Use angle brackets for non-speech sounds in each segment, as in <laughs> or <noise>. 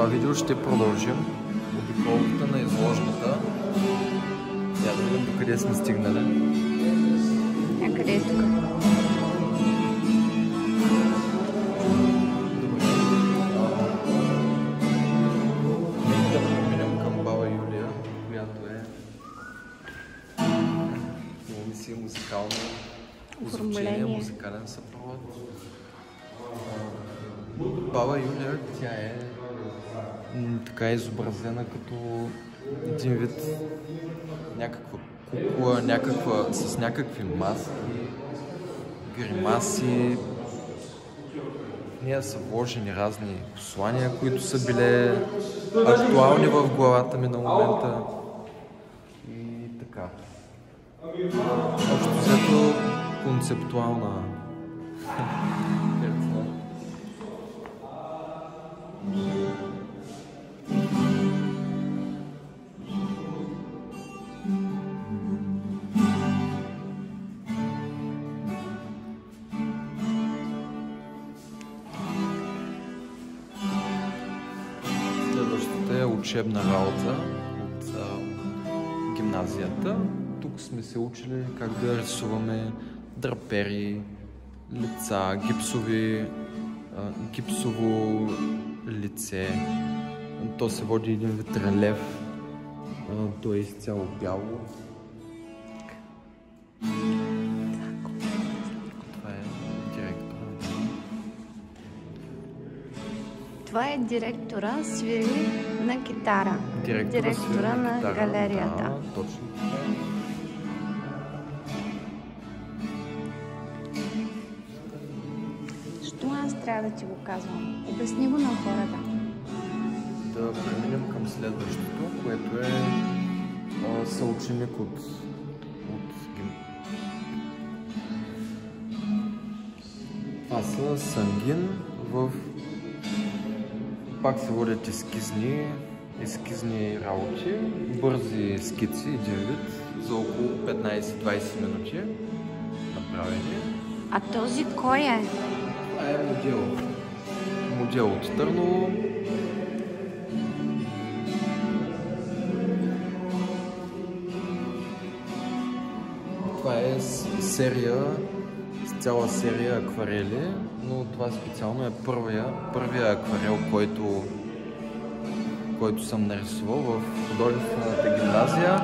това видео ще продължим обиколката на изложбата. Я да видим докъде сме стигнали. Някъде е тук. Е си музикално звучение, Оформление. музикален съпровод. Баба Юлия, тя е така изобразена като един вид някаква кукла, някаква, с някакви маски, гримаси, в нея са вложени разни послания, които са били актуални в главата ми на момента. И така. Общо взето концептуална <laughs> учебна работа от а, гимназията. Тук сме се учили как да рисуваме драпери, лица, гипсови, а, гипсово лице. То се води един вид релеф. А, то е изцяло бяло. Това е директора, свири на китара. Директора, директора на китара. галерията. Да, точно. Що аз трябва да ти го казвам? Обясни го на хората. Да преминем към следващото, което е а, съученик от, от гим... Сангин в... Пак се водят ескизни, ескизни работи, бързи скици, един вид, за около 15-20 минути направени. А този кой е? Това е модел. Модел от Търново. Това е серия, цяла серия акварели, но това специално е първия, първия акварел, който, който съм нарисувал в художествената гимназия.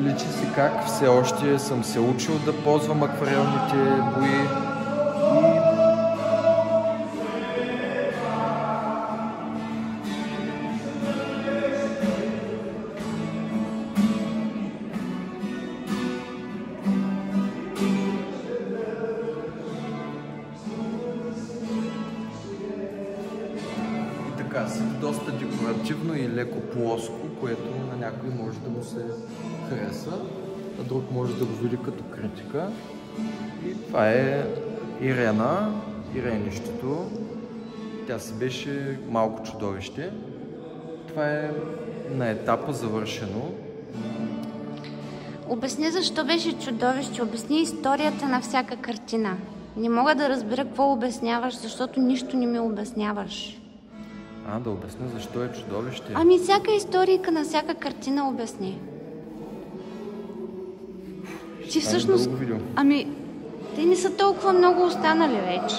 Личи си как все още съм се учил да ползвам акварелните бои. Плоско, което на някой може да му се хареса, а друг може да го види като критика. И това е Ирена, Иренището. Тя си беше малко чудовище. Това е на етапа завършено. Обясни защо беше чудовище. Обясни историята на всяка картина. Не мога да разбера какво обясняваш, защото нищо не ми обясняваш. А, да обясня защо е чудовище. Ами всяка историка на всяка картина обясни. Ти Стане всъщност... Ами, те не са толкова много останали вече.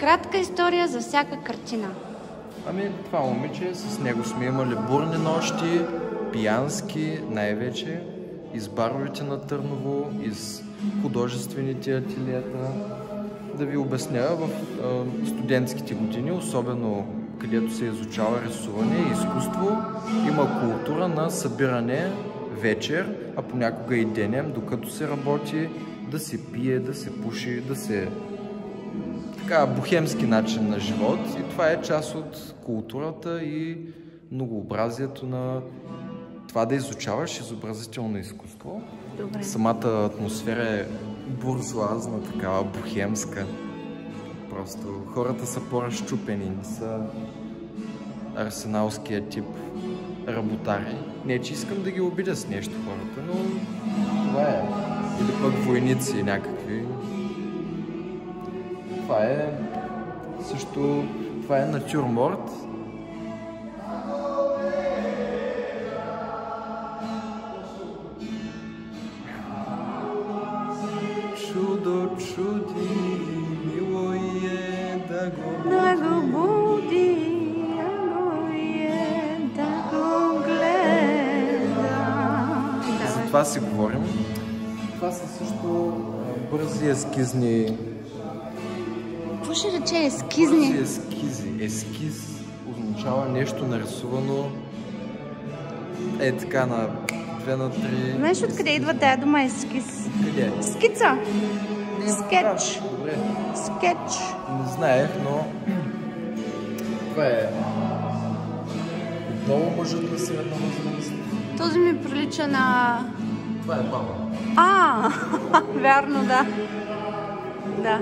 Кратка история за всяка картина. Ами, това момиче, с него сме имали бурни нощи, пиянски, най-вече, из баровете на Търново, из художествените ателиета. Да ви обясня, в студентските години, особено където се изучава рисуване и изкуство, има култура на събиране вечер, а понякога и денем, докато се работи, да се пие, да се пуши, да се така бухемски начин на живот и това е част от културата и многообразието на това да изучаваш изобразително изкуство. Добре. Самата атмосфера е буржуазна, такава бухемска. Просто хората са по-разчупени, не са арсеналския тип работари. Не, че искам да ги обидя с нещо хората, но това е. Или пък войници някакви. Това е също, това е натюрморт. Това си говорим. Това са също а, бързи ескизни... Какво ще рече Бързи ескизни? ескизи. Ескиз означава нещо нарисувано е така на две на три... Знаеш откъде идва тая дума ескиз? Къде? Скица. Скетч. Добре. Скетч. Не знаех, но това е отново мъжът на средна възраст. Този ми прилича на... Това е баба. А, <laughs> вярно, да. Да.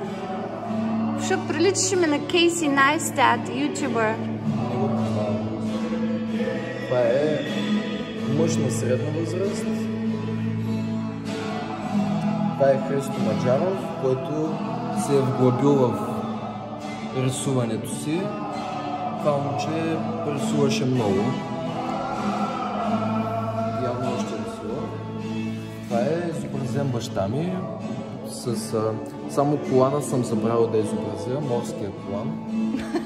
Защото приличаше ми на Кейси Найстат, ютубър. Това е мъж на средна възраст. Това е Христо Маджаров, който се е вглъбил в рисуването си. Това момче рисуваше много. Баща ми. С, а, само колана съм забрал да изобразя, морския колан.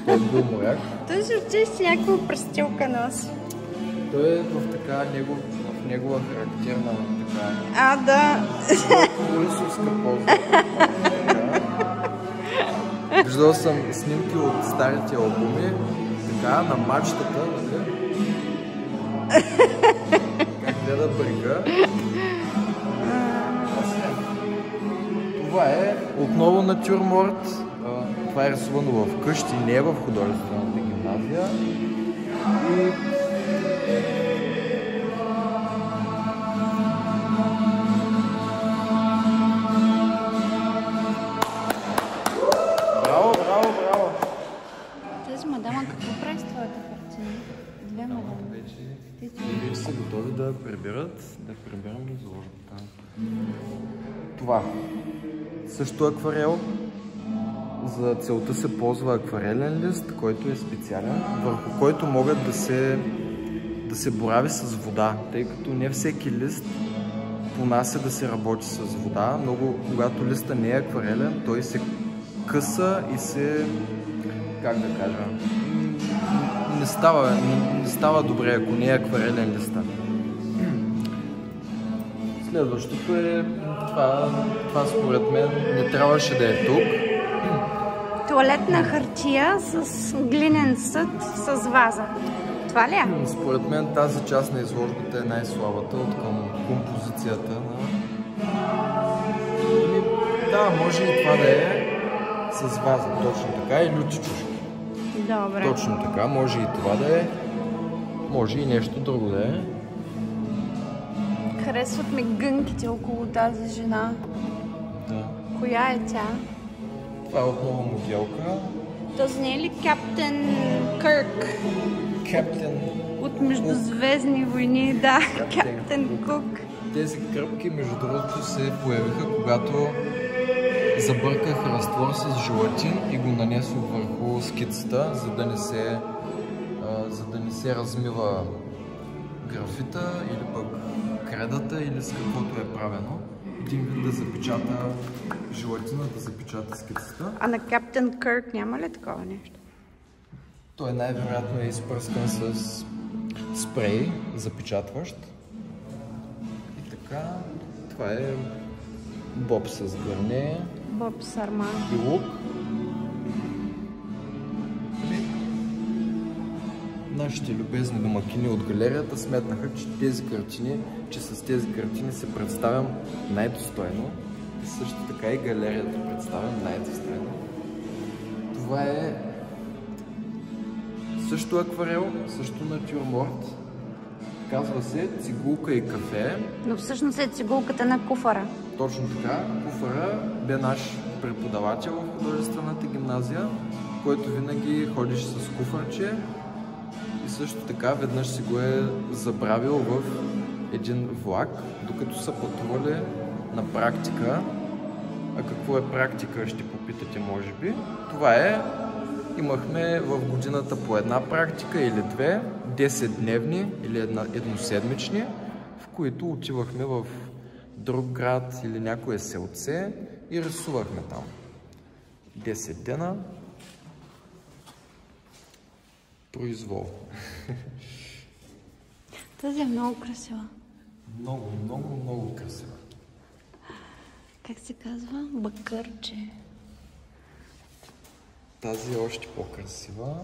Той е бил моряк. <laughs> Той се че някаква престилка носи. Той е в така негов, в негова характерна така А, да. русовска поза. <laughs> Виждал съм снимки от старите албуми, така на мачтата, нали? <laughs> Как гледа брига. Това е отново натюрморт. Това е рисувано в къщи, не е в художествената гимназия. И Браво, браво, браво! Тази мадама какво прави с твоята картина? Две мадами. Вече са готови да прибират, да прибирам изложбата. Това. Също акварел. За целта се ползва акварелен лист, който е специален, върху който могат да се, да се борави с вода, тъй като не всеки лист понася да се работи с вода. Много, когато листа не е акварелен, той се къса и се, как да кажа, не става, не, става добре, ако не е акварелен листа. Следващото е това, това според мен не трябваше да е тук. Туалетна хартия с глинен съд с ваза. Това ли е? Според мен тази част на изложбата е най-слабата от към композицията на... Ами, Да, може и това да е с ваза, точно така, и люти чушки. Добре. Точно така, може и това да е, може и нещо друго да е. Харесват ми гънките около тази жена. Да. Коя е тя? Това е отново моделка. Този не е ли Каптен Кърк Каптен. от Междузвездни войни? Да, Каптен Кук. Тези кръпки, между другото, се появиха, когато забърках разтвор с желатин и го нанесох върху скицата, за да не се, а, за да не се размива графита или пък кредата или с каквото е правено. Един вид да запечата желатина, да запечата скицата. А на Каптен Кърк няма ли такова нещо? Той най-вероятно е изпръскан с спрей, запечатващ. И така, това е боб с гърне Боб Сарман. и лук. Нашите любезни домакини от галерията сметнаха, че тези картини, че с тези картини се представям най-достойно. И също така и галерията представям най-достойно. Това е също акварел, също натюрморт. Казва се цигулка и кафе. Но всъщност е цигулката на куфара. Точно така. Куфара бе наш преподавател в художествената гимназия, който винаги ходиш с куфарче също така веднъж си го е забравил в един влак, докато са пътували на практика. а какво е практика, ще попитате може би. Това е, имахме в годината по една практика или две, 10-дневни или една, едноседмични, в които отивахме в друг град или някое селце и рисувахме там. 10 дена произвол. Тази е много красива. Много, много, много красива. Как се казва? Бакърче. Тази е още по-красива.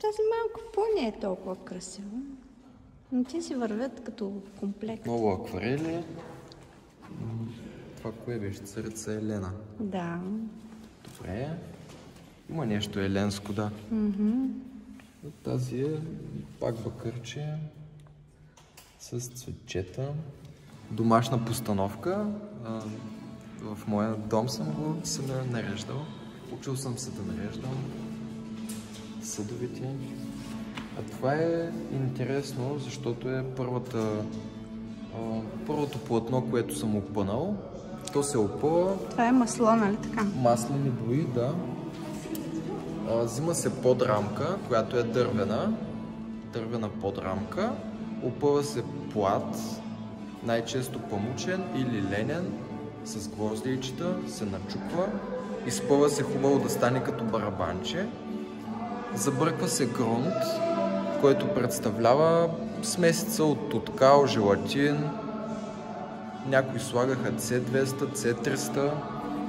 Тази малко по-не е толкова красива. Но те си вървят като комплект. Много акварели. Това кое беше? Царица Елена. Да. Добре. Има нещо еленско, да. Мгм. Тази е пак бакърче с цветчета. Домашна постановка. А, В моя дом съм го съм я нареждал. Учил съм се да нареждам съдовите. А това е интересно, защото е първата, а, първото платно, което съм опънал. То се опъва Това е масло, нали така? маслени бои, да. Взима се подрамка, която е дървена. Дървена подрамка. Опъва се плат, най-често памучен или ленен, с гвоздейчета, се начуква. Изпъва се хубаво да стане като барабанче. Забърква се грунт, който представлява смесица от туткал, желатин, някои слагаха C200, C300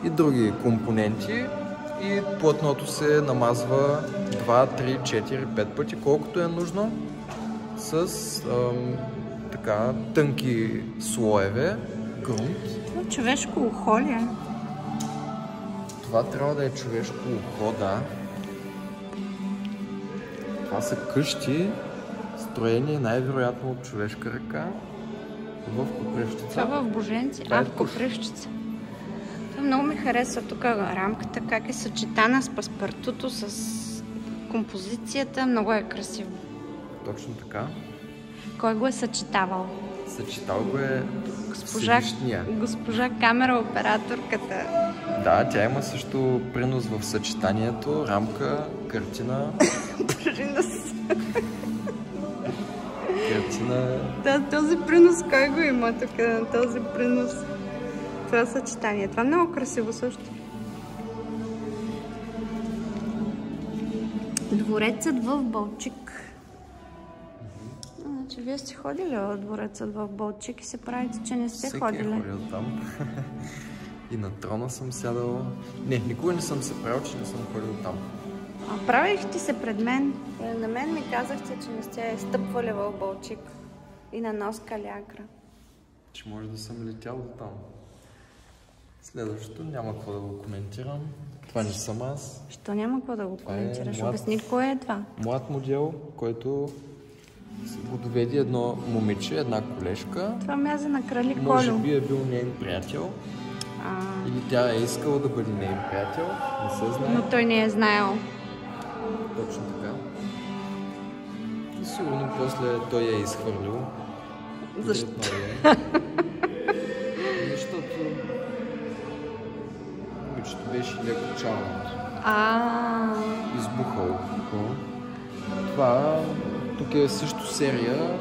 и други компоненти и платното се намазва 2, 3, 4, 5 пъти, колкото е нужно, с ам, така тънки слоеве, грунт. Човешко ухо ли е? Това трябва да е човешко ухо, да. Това са къщи, строени най-вероятно от човешка ръка в Копрещица. Това в Боженци, е а в Копривщица. Много ми харесва тук рамката, как е съчетана с паспартуто, с композицията. Много е красиво. Точно така. Кой го е съчетавал? Съчетал го е Госпожа, Всевишния. госпожа камера операторката. Да, тя има също принос в съчетанието, рамка, картина. <laughs> Принос. Картина Да, този принос кой го има тук? Този принос. Това съчетание. Това е много красиво също. Дворецът в Балчик. Значи, вие сте ходили в дворецът в Балчик и се правите, че не сте всеки ходили. е ходил там. <laughs> И на трона съм сядал. Не, никога не съм се правил, че не съм ходил там. А правихте се пред мен. Е, На мен ми казахте, че не сте стъпвали в Балчик и на нос калягра. Че може да съм летял до там. Следващото няма какво да го коментирам. Това не съм аз. Що няма какво да го е коментираш? млад. Обясни кое е това. Млад модел, който го доведе едно момиче, една колежка. Това мяза на крали Може Колю. би е бил нейн приятел. А, Или тя е искала да бъде нейн приятел. Не се знае. но той не е знаел. Точно така. И сигурно после той я е изхвърлил. Защо? Момичето беше леко чалното. А, Избухало. Това тук е също серия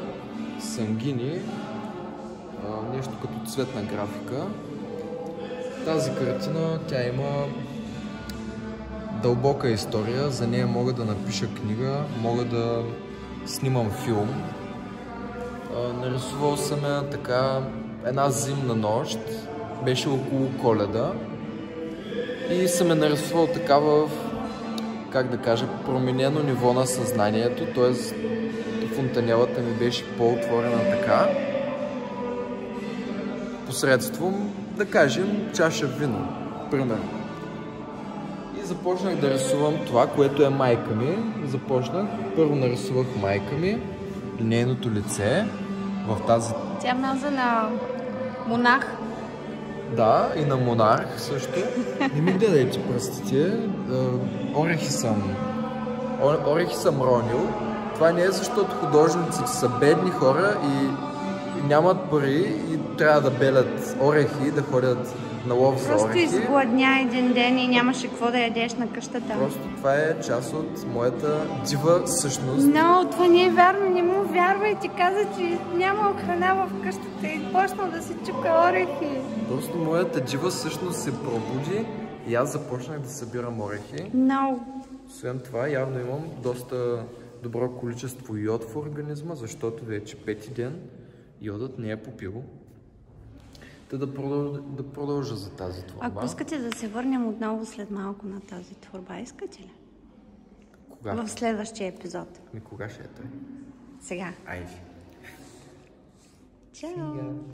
Сангини. Нещо като цветна графика. Тази картина, тя има дълбока история. За нея мога да напиша книга, мога да снимам филм. Нарисувал съм я така една зимна нощ. Беше около коледа. И съм я нарисувал така в, как да кажа, променено ниво на съзнанието, т.е. фонтанелата ми беше по-отворена така, посредством, да кажем, чаша вино, примерно. И започнах да рисувам това, което е майка ми. Започнах, първо нарисувах майка ми, нейното лице в тази тя мяза на монах. Да, и на монарх също. Не ми гледайте пръстите. Орехи съм. о- Орехи съм ронил. Това не е защото художниците са бедни хора и, нямат пари и трябва да белят орехи, да ходят на лов за Просто орехи. изгладня един ден и нямаше какво да ядеш на къщата. Просто това е част от моята дива същност. Но това не е вярно, не му вярвай. Ти каза, че няма храна в къщата и почнал да се чука орехи. Просто моята дива същност се пробуди и аз започнах да събирам орехи. Много. Освен това, явно имам доста добро количество йод в организма, защото вече пети ден йодът не е попил. Та да продължа, да продължа за тази творба. Ако искате да се върнем отново след малко на тази творба, искате ли? Кога? В следващия епизод. Ми кога ще е той? Xin.